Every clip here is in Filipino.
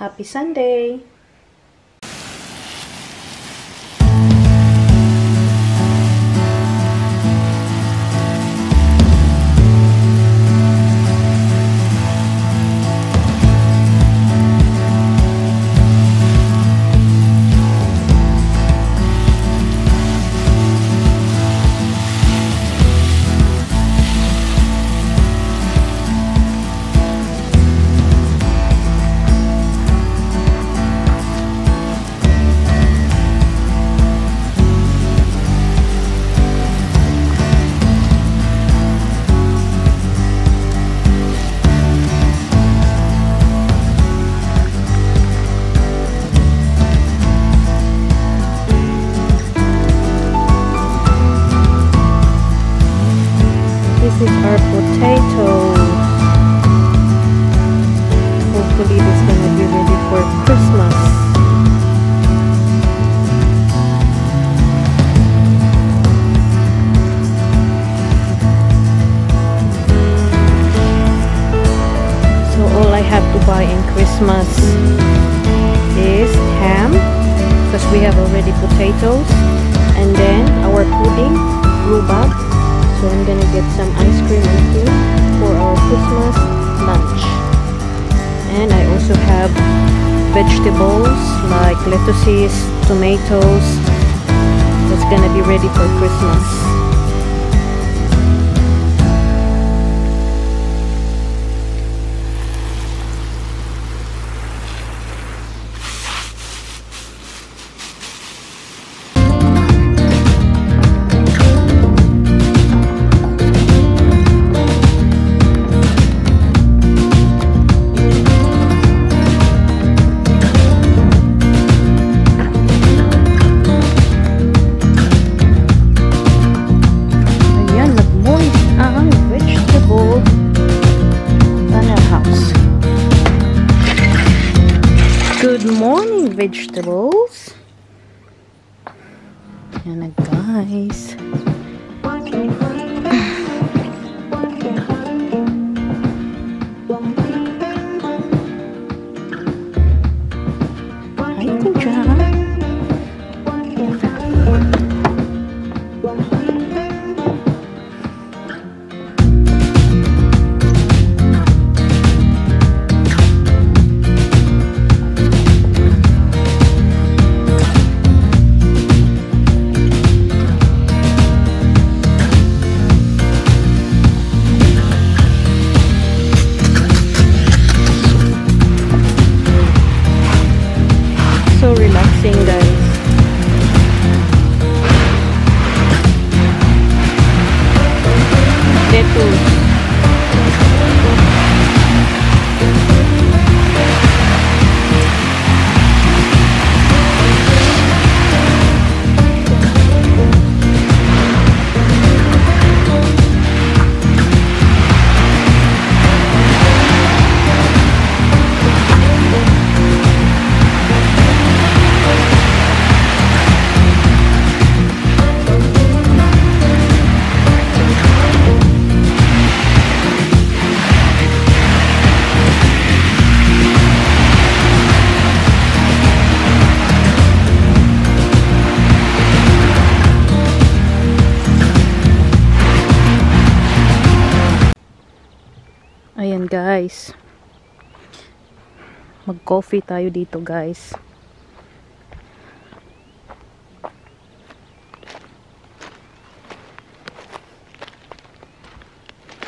Happy Sunday. Gonna be ready for Christmas. So all I have to buy in Christmas is ham because we have already potatoes and then our pudding, rhubarb so I'm gonna get some ice cream and food for our Christmas. And I also have vegetables like lettuces, tomatoes. That's gonna be ready for Christmas. Vegetables. Ayan na, guys. Mag-coffee tayo dito guys.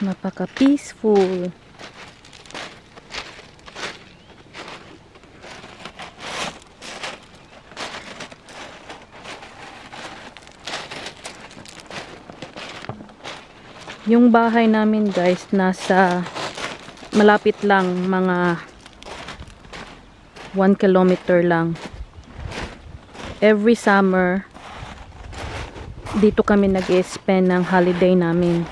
Napaka-peaceful. Yung bahay namin guys nasa malapit lang mga 1 kilometer lang. Every summer dito kami nag-spend ng holiday namin.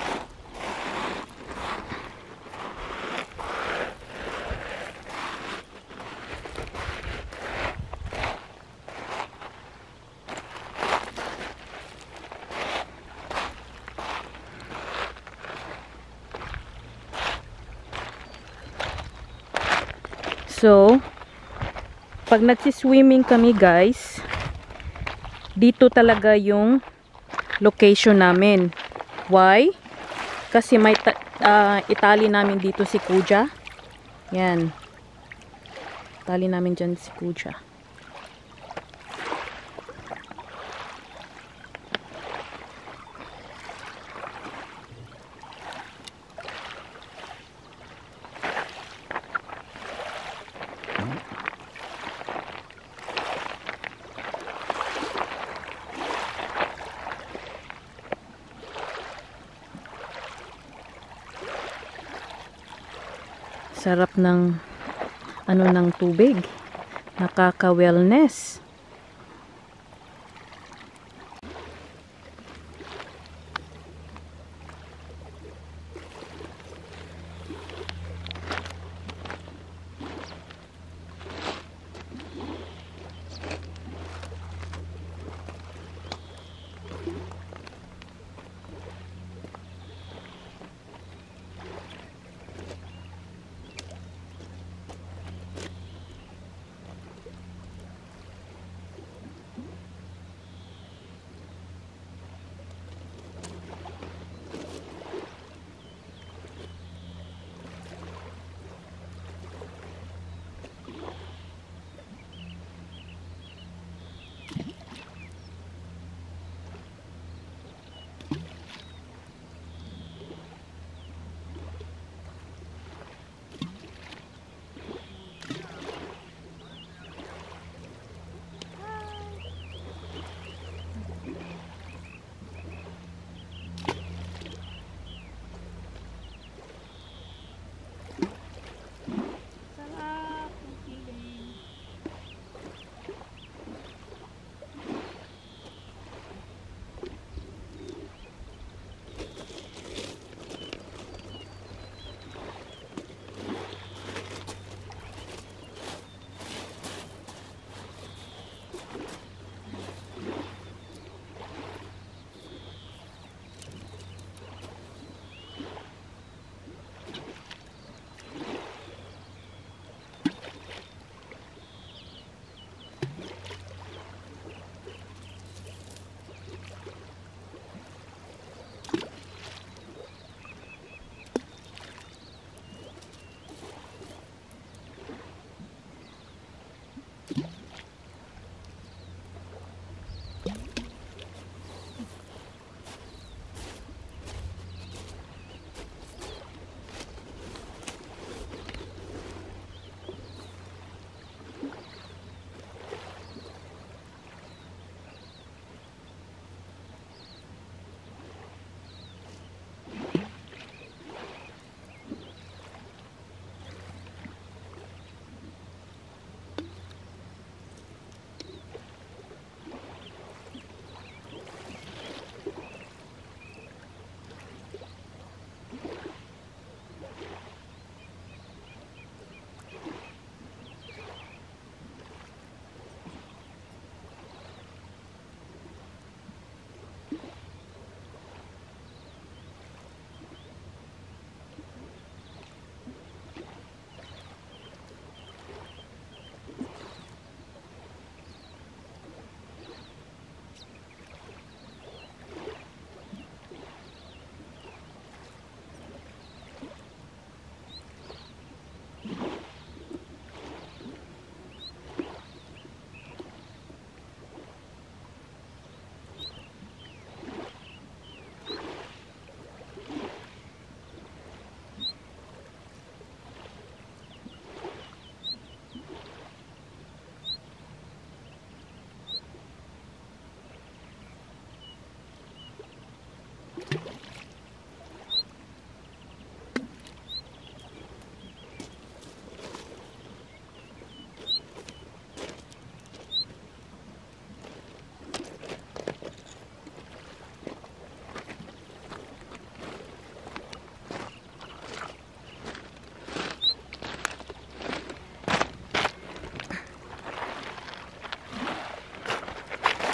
So, pag nagsiswimming kami guys, dito talaga yung location namin. Why? Kasi may ah, itali namin dito si Kuja. Yan. Itali namin dyan si Kuja. Sarap ng ano ng tubig. Nakaka-wellness.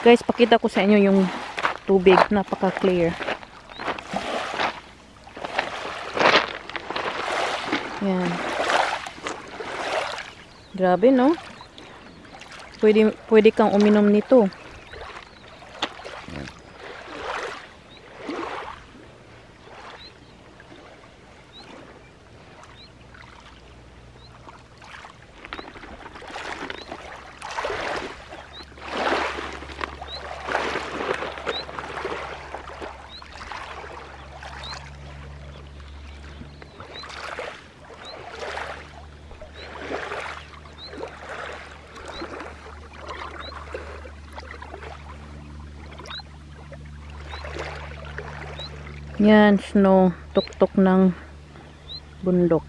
Guys, pakita ko sa inyo yung tubig. Napaka-clear. Yan. Grabe, no? Pwede, pwede kang uminom nito. Yan, snow. Tuktok ng bundok.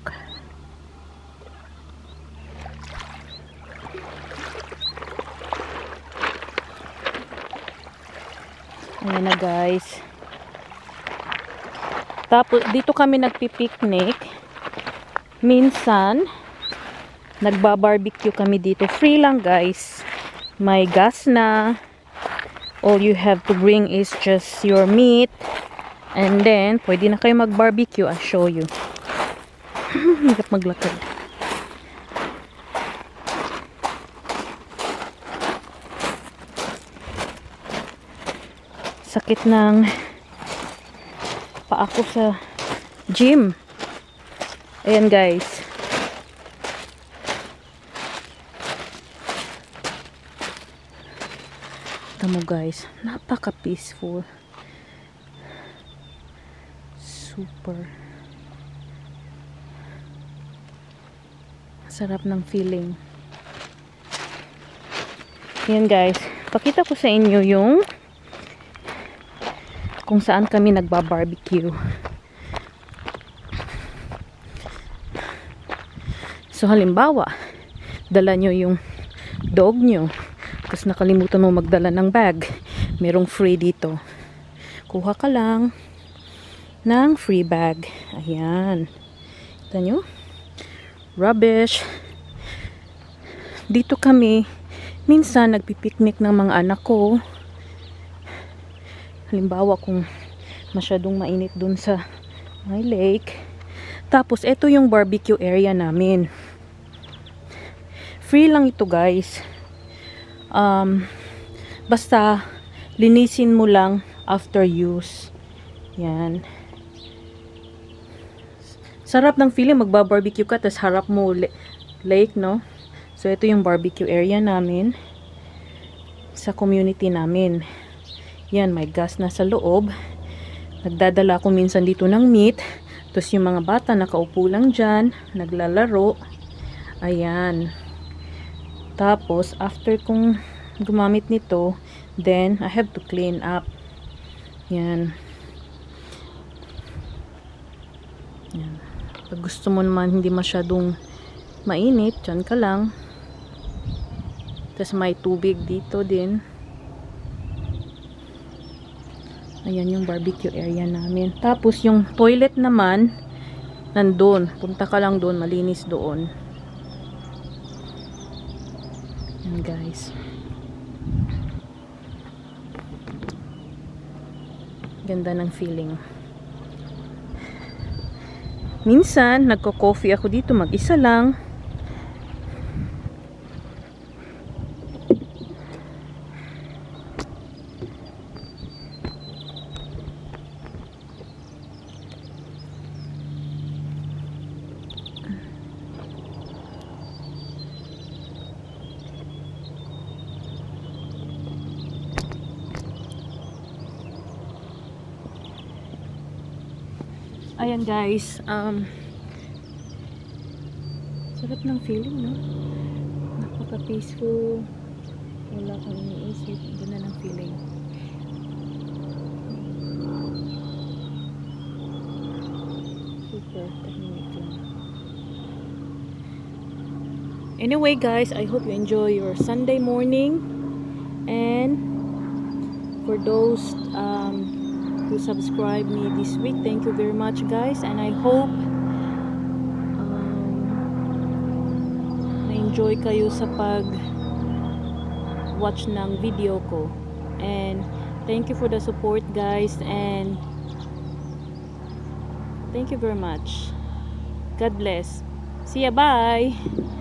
Ayan na guys. Tapos, dito kami nagpipiknik. Minsan, nagbabarbecue kami dito. Free lang guys. May gas na. All you have to bring is just your meat. And then, pwede na kayo mag-barbecue. I'll show you. Hirap maglakad. Sakit ng paa ko sa gym. Ayan guys. Tamo guys. Napaka peaceful. Super. Sarap ng feeling. Yan guys. Pakita ko sa inyo yung kung saan kami nagba-barbecue. So halimbawa, dala nyo yung dog nyo. Tapos nakalimutan mo magdala ng bag. Merong free dito. Kuha ka lang ng free bag. Ayan. Kita nyo? Rubbish. Dito kami, minsan nagpipiknik ng mga anak ko. Halimbawa kung masyadong mainit dun sa my lake. Tapos, ito yung barbecue area namin. Free lang ito guys. Um, basta, linisin mo lang after use. Yan. Sarap ng feeling magba-barbecue ka tapos harap mo lake, no? So, ito yung barbecue area namin sa community namin. Yan, may gas na sa loob. Nagdadala ako minsan dito ng meat. Tapos yung mga bata nakaupo lang dyan, naglalaro. Ayan. Tapos, after kong gumamit nito, then, I have to clean up. Yan. Yan. Pag gusto mo naman hindi masyadong mainit, dyan ka lang. Tapos may tubig dito din. Ayan yung barbecue area namin. Tapos yung toilet naman, nandun. Punta ka lang doon, malinis doon. Ayan guys. Ganda ng feeling. Minsan, nagko-coffee ako dito mag-isa lang. Ayan guys, um, sarap ng feeling, no? Napaka-peaceful. Wala kang iniisip. Ganda ng feeling. Super tahimik. Anyway guys, I hope you enjoy your Sunday morning. And for those um, who subscribed me this week. Thank you very much guys and I hope um, na-enjoy kayo sa pag watch ng video ko. And thank you for the support guys and thank you very much. God bless. See ya, bye!